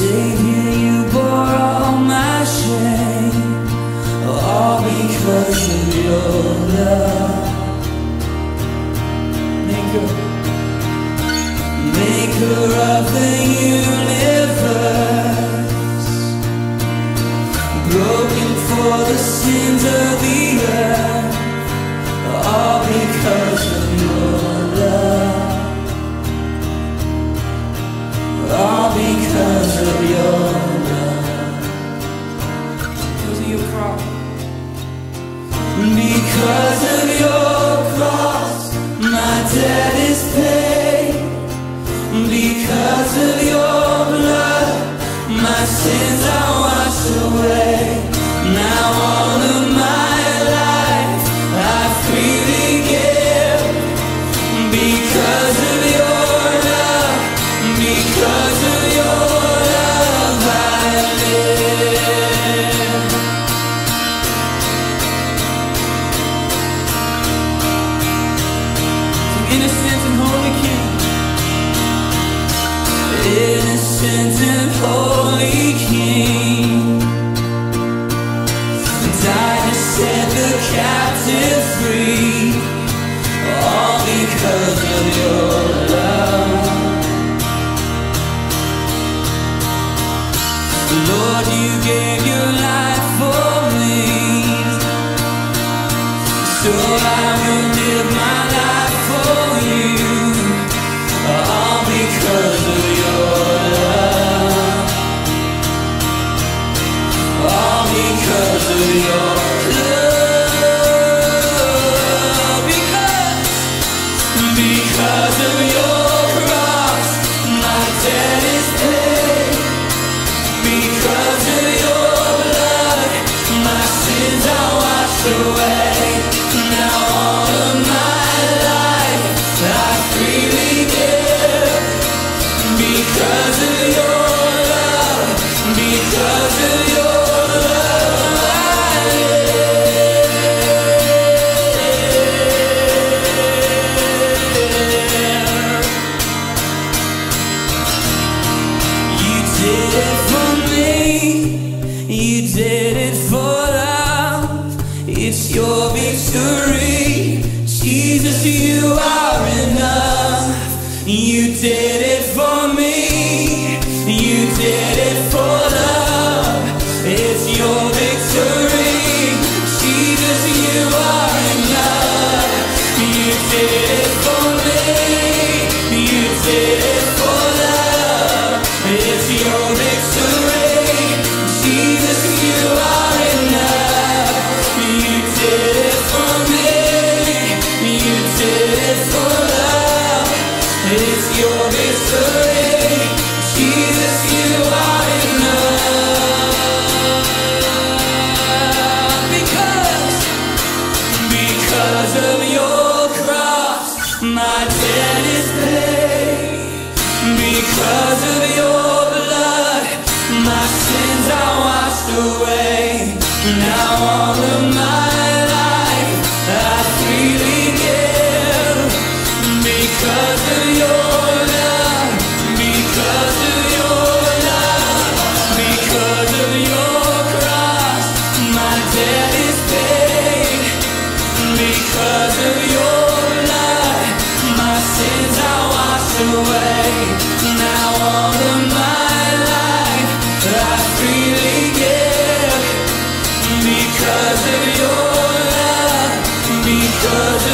Savior, you bore all my shame, all because of your love. Maker, maker of the universe, broken for the sins of the earth, all because. Because of your cross, my debt is paid. Because of your blood, my sins are washed away. Now all of And holy King. Died to set the captive free. All because of your love. Lord, you gave your life for me. So I will live my life for you, all because of because of your love, because of your It's your victory. Jesus, you are enough. You did it for me. You did it for love. It's your victory. Jesus, you are enough. You did it for me. You did my. Because of your blood, my sins are washed away. Now all of my life I freely give. Because of your love, because of your love, because of your cross, my debt is paid. Because of all of freely give. Because of your love, because